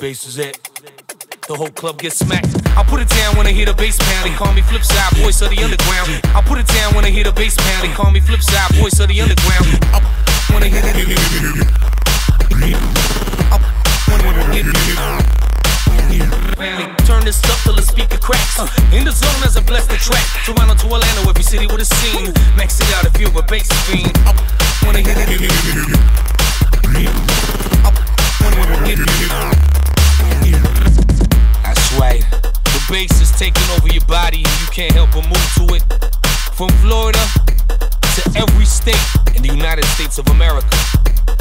bass is at. The whole club gets smacked. I put it down when I hear the bass pound. They call me Flipside, voice of the underground. I put it down when I hear the bass pound. They call me Flipside, voice of the underground. I when I hear the Turn this up till the speaker cracks. In the zone as I bless the track. Toronto to Orlando, every city with a scene. Max it out if you're a bass fiend. When I hear That's right. The bass is taking over your body and you can't help but move to it. From Florida to every state in the United States of America.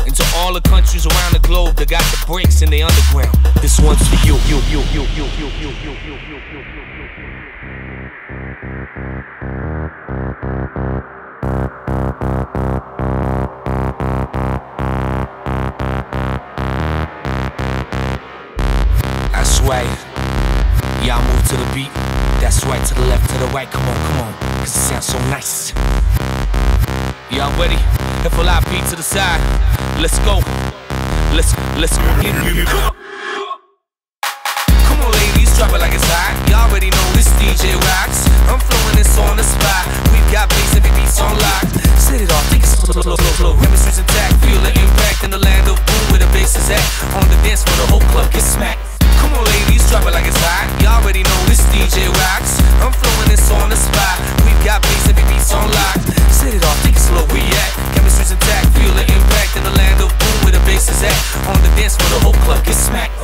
And to all the countries around the globe that got the breaks in the underground. This one's for you, you, you, you, you, you, you, you, you, beat. That's right, to the left, to the right. Come on, come on. Cause it sounds so nice. Y'all ready? If I beat to the side, let's go. Let's, let's get Come on. Ladies, drop it like it's hot. Y'all already know this DJ rocks. I'm flowing this on the spot. We've got bass and beats on lock. Set it off, think it's slow, slow, slow, slow. Chemistry's intact, feel the impact in the land of boom where the bass is at. On the dance floor, the whole club gets smacked. Come on, ladies, drop it like it's hot. Y'all already know this DJ rocks. I'm flowing this on the spot. We've got bass and beats on lock. Set it off, take it slow, we at. Chemistry's intact, feel the impact in the land of boom where the bass is at. On the dance floor, the whole club gets smacked.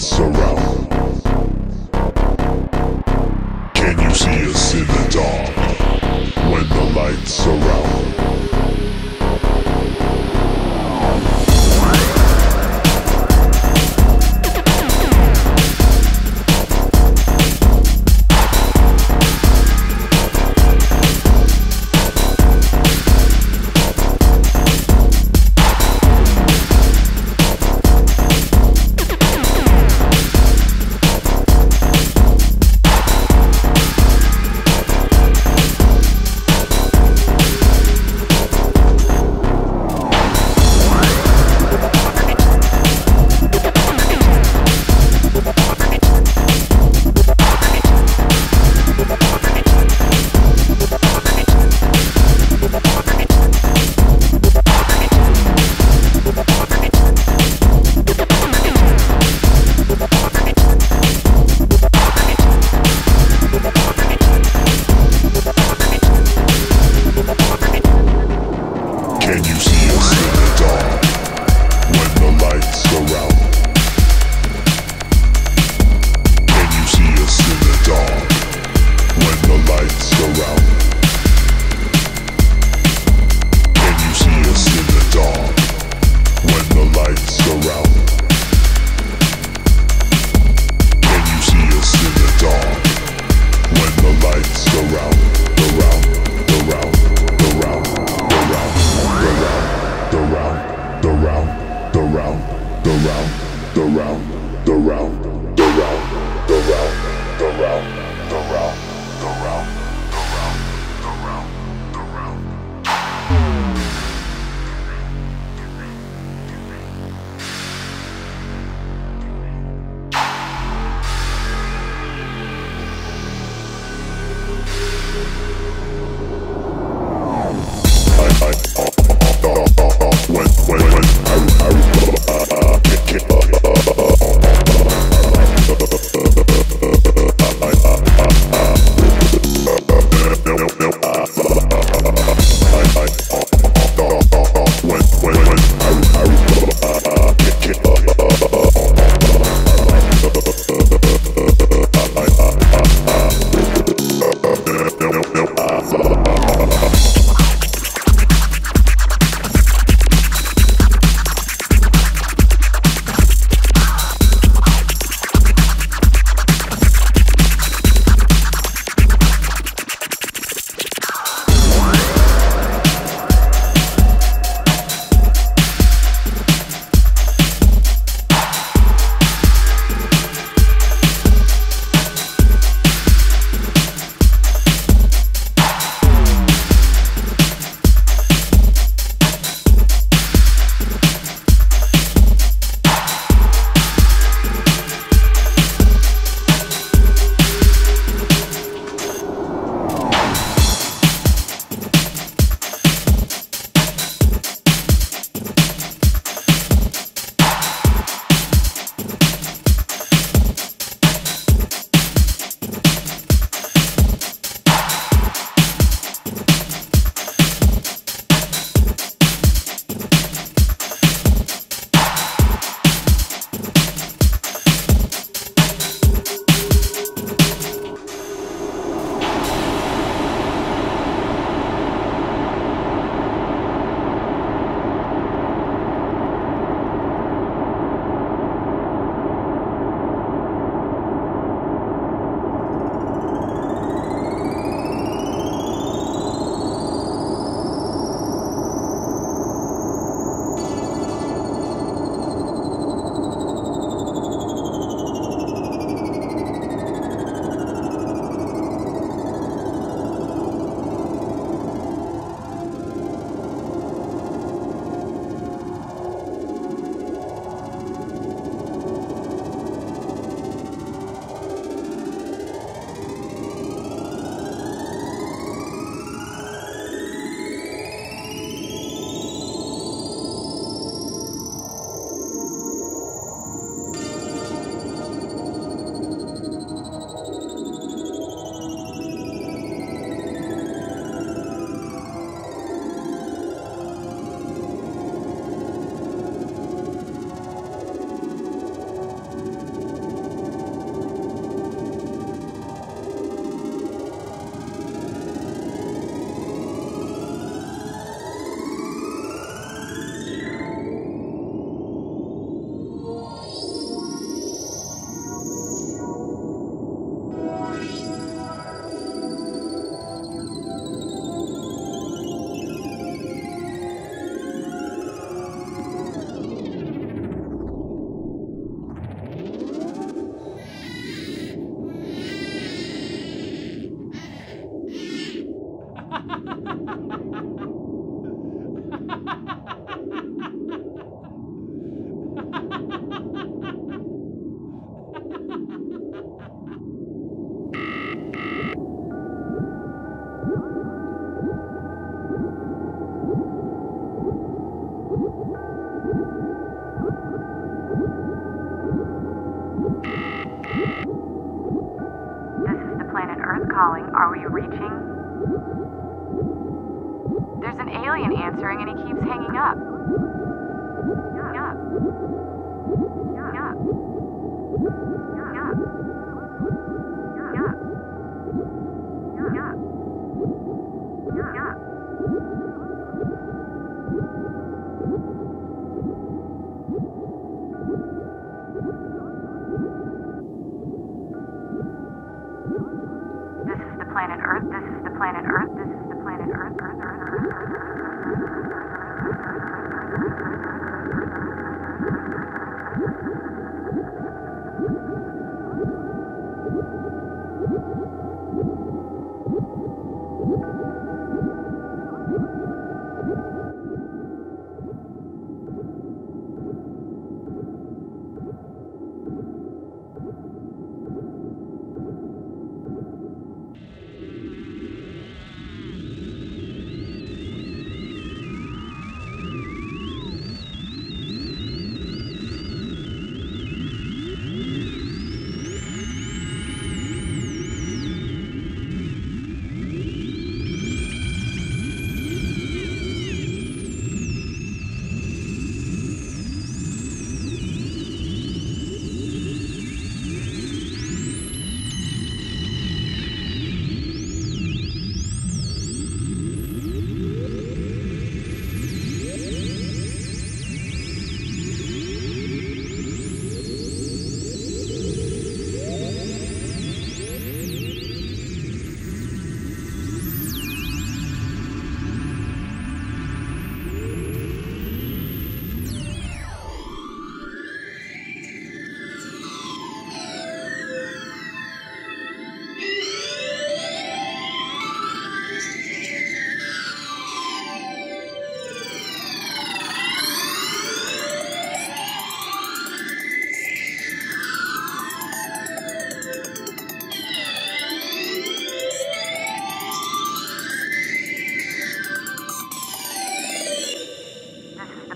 so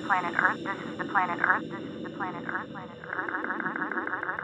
planet Earth. This is the planet Earth. This is the planet Earth. Planet Earth. Earth, Earth, Earth, Earth, Earth, Earth.